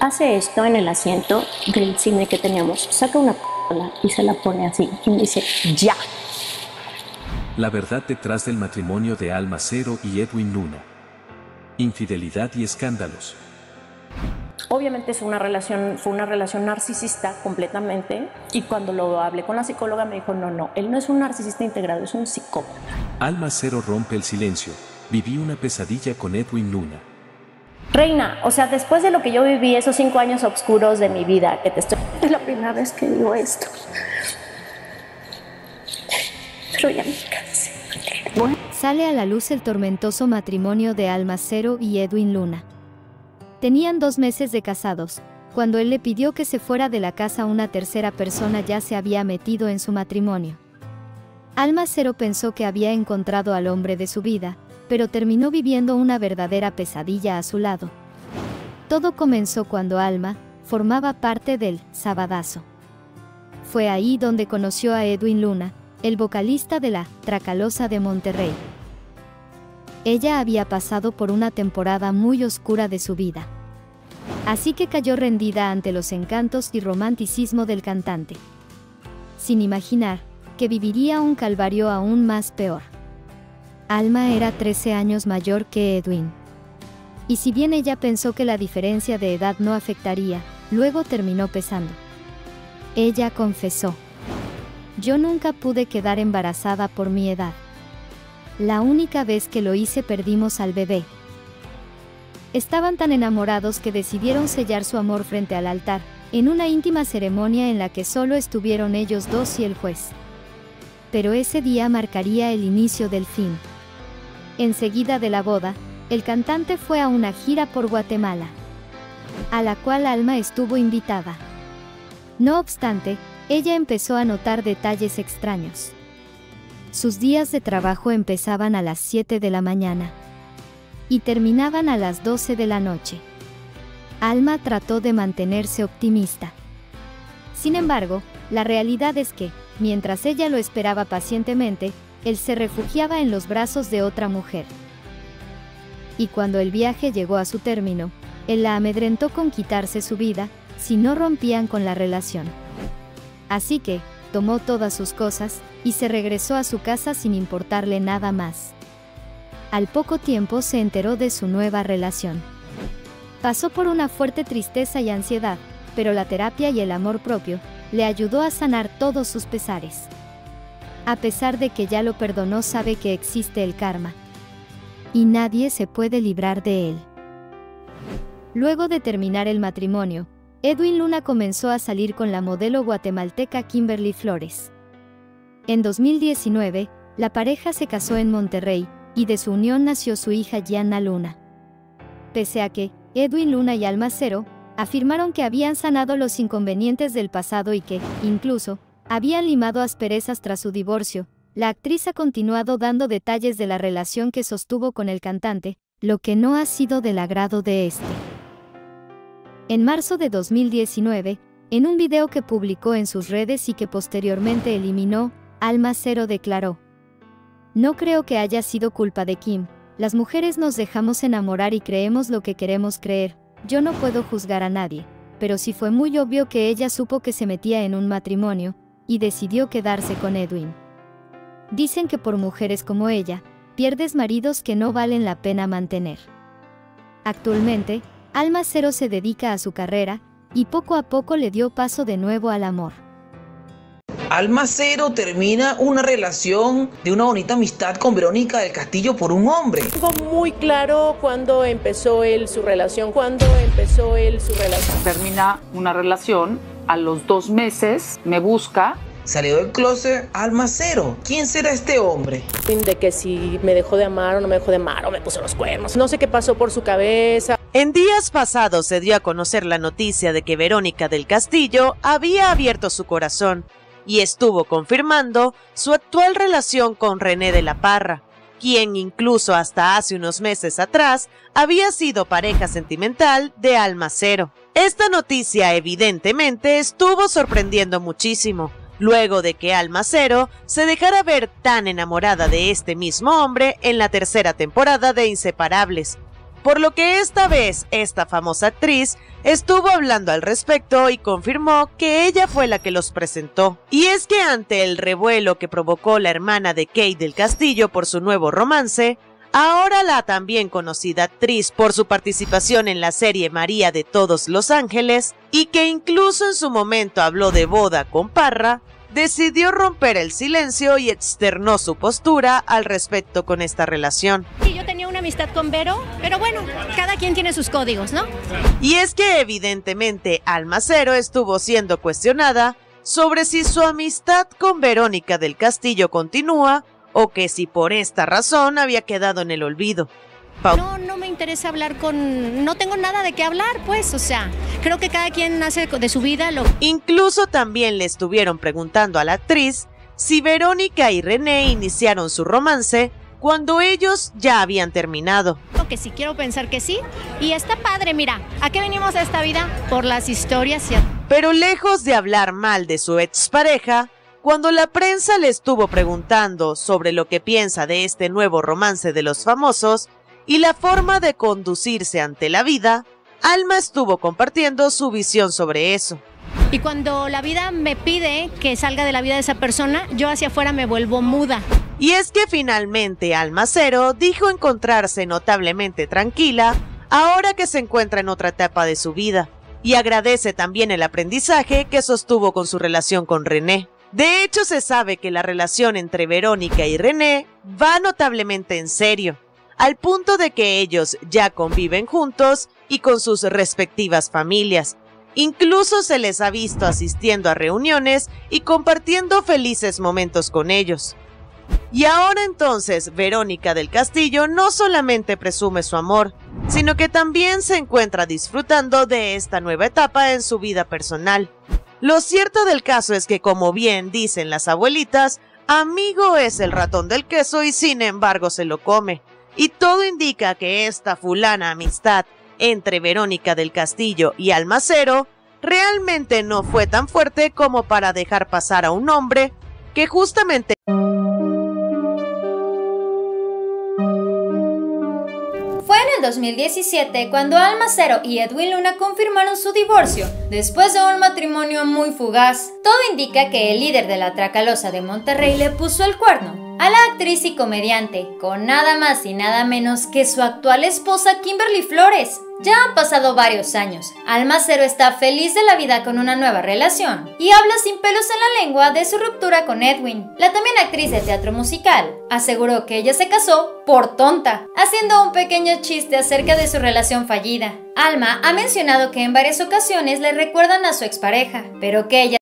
Hace esto en el asiento del cine que teníamos. Saca una p*** y se la pone así. Y me dice, ya. La verdad detrás del matrimonio de Alma Cero y Edwin Luna. Infidelidad y escándalos. Obviamente es una relación, fue una relación narcisista completamente. Y cuando lo hablé con la psicóloga me dijo, no, no, él no es un narcisista integrado, es un psicópata. Alma Cero rompe el silencio. Viví una pesadilla con Edwin Luna. Reina, o sea, después de lo que yo viví, esos cinco años oscuros de mi vida, que te estoy... Es la primera vez que digo esto. Pero ya me cansé. Sale a la luz el tormentoso matrimonio de Alma Cero y Edwin Luna. Tenían dos meses de casados. Cuando él le pidió que se fuera de la casa una tercera persona ya se había metido en su matrimonio. Alma Cero pensó que había encontrado al hombre de su vida, pero terminó viviendo una verdadera pesadilla a su lado. Todo comenzó cuando Alma formaba parte del Sabadazo. Fue ahí donde conoció a Edwin Luna, el vocalista de la Tracalosa de Monterrey. Ella había pasado por una temporada muy oscura de su vida. Así que cayó rendida ante los encantos y romanticismo del cantante. Sin imaginar que viviría un calvario aún más peor. Alma era 13 años mayor que Edwin. Y si bien ella pensó que la diferencia de edad no afectaría, luego terminó pesando. Ella confesó. Yo nunca pude quedar embarazada por mi edad. La única vez que lo hice perdimos al bebé. Estaban tan enamorados que decidieron sellar su amor frente al altar, en una íntima ceremonia en la que solo estuvieron ellos dos y el juez. Pero ese día marcaría el inicio del fin. Enseguida de la boda, el cantante fue a una gira por Guatemala, a la cual Alma estuvo invitada. No obstante, ella empezó a notar detalles extraños. Sus días de trabajo empezaban a las 7 de la mañana y terminaban a las 12 de la noche. Alma trató de mantenerse optimista. Sin embargo, la realidad es que, mientras ella lo esperaba pacientemente, él se refugiaba en los brazos de otra mujer. Y cuando el viaje llegó a su término, él la amedrentó con quitarse su vida, si no rompían con la relación. Así que, tomó todas sus cosas, y se regresó a su casa sin importarle nada más. Al poco tiempo se enteró de su nueva relación. Pasó por una fuerte tristeza y ansiedad, pero la terapia y el amor propio le ayudó a sanar todos sus pesares a pesar de que ya lo perdonó sabe que existe el karma. Y nadie se puede librar de él. Luego de terminar el matrimonio, Edwin Luna comenzó a salir con la modelo guatemalteca Kimberly Flores. En 2019, la pareja se casó en Monterrey, y de su unión nació su hija Gianna Luna. Pese a que, Edwin Luna y Almacero, afirmaron que habían sanado los inconvenientes del pasado y que, incluso, habían limado asperezas tras su divorcio. La actriz ha continuado dando detalles de la relación que sostuvo con el cantante, lo que no ha sido del agrado de este. En marzo de 2019, en un video que publicó en sus redes y que posteriormente eliminó, Alma Cero declaró, No creo que haya sido culpa de Kim, las mujeres nos dejamos enamorar y creemos lo que queremos creer, yo no puedo juzgar a nadie, pero sí fue muy obvio que ella supo que se metía en un matrimonio, y decidió quedarse con Edwin. Dicen que por mujeres como ella, pierdes maridos que no valen la pena mantener. Actualmente, Alma Cero se dedica a su carrera, y poco a poco le dio paso de nuevo al amor. Alma Cero termina una relación de una bonita amistad con Verónica del Castillo por un hombre. Tengo muy claro cuándo empezó él su relación, cuándo empezó él su relación. Termina una relación a los dos meses me busca. Salió del closet Alma Cero. ¿Quién será este hombre? De que si me dejó de amar o no me dejó de amar o me puso los cuernos. No sé qué pasó por su cabeza. En días pasados se dio a conocer la noticia de que Verónica del Castillo había abierto su corazón y estuvo confirmando su actual relación con René de la Parra, quien incluso hasta hace unos meses atrás había sido pareja sentimental de Alma Cero. Esta noticia evidentemente estuvo sorprendiendo muchísimo, luego de que Alma Cero se dejara ver tan enamorada de este mismo hombre en la tercera temporada de Inseparables. Por lo que esta vez esta famosa actriz estuvo hablando al respecto y confirmó que ella fue la que los presentó. Y es que ante el revuelo que provocó la hermana de Kate del Castillo por su nuevo romance, ahora la también conocida actriz por su participación en la serie María de Todos los Ángeles, y que incluso en su momento habló de boda con Parra, decidió romper el silencio y externó su postura al respecto con esta relación. Sí, yo tenía una amistad con Vero, pero bueno, cada quien tiene sus códigos, ¿no? Y es que evidentemente Almacero estuvo siendo cuestionada sobre si su amistad con Verónica del Castillo continúa o que si por esta razón había quedado en el olvido. No, no me interesa hablar con... No tengo nada de qué hablar, pues, o sea, creo que cada quien hace de su vida lo... Incluso también le estuvieron preguntando a la actriz si Verónica y René iniciaron su romance cuando ellos ya habían terminado. Que sí, quiero pensar que sí. Y está padre, mira, ¿a qué venimos a esta vida? Por las historias y... Pero lejos de hablar mal de su expareja, cuando la prensa le estuvo preguntando sobre lo que piensa de este nuevo romance de los famosos, y la forma de conducirse ante la vida, Alma estuvo compartiendo su visión sobre eso. Y cuando la vida me pide que salga de la vida de esa persona, yo hacia afuera me vuelvo muda. Y es que finalmente Alma Cero dijo encontrarse notablemente tranquila ahora que se encuentra en otra etapa de su vida, y agradece también el aprendizaje que sostuvo con su relación con René. De hecho, se sabe que la relación entre Verónica y René va notablemente en serio, al punto de que ellos ya conviven juntos y con sus respectivas familias. Incluso se les ha visto asistiendo a reuniones y compartiendo felices momentos con ellos. Y ahora entonces Verónica del Castillo no solamente presume su amor, sino que también se encuentra disfrutando de esta nueva etapa en su vida personal. Lo cierto del caso es que, como bien dicen las abuelitas, amigo es el ratón del queso y sin embargo se lo come. Y todo indica que esta fulana amistad entre Verónica del Castillo y Almacero realmente no fue tan fuerte como para dejar pasar a un hombre que justamente... 2017 cuando Almacero y Edwin Luna confirmaron su divorcio, después de un matrimonio muy fugaz. Todo indica que el líder de la Tracalosa de Monterrey le puso el cuerno, a la actriz y comediante, con nada más y nada menos que su actual esposa Kimberly Flores. Ya han pasado varios años. Almacero está feliz de la vida con una nueva relación y habla sin pelos en la lengua de su ruptura con Edwin. La también actriz de teatro musical aseguró que ella se casó por tonta, haciendo un pequeño chiste acerca de su relación fallida. Alma ha mencionado que en varias ocasiones le recuerdan a su expareja, pero que ella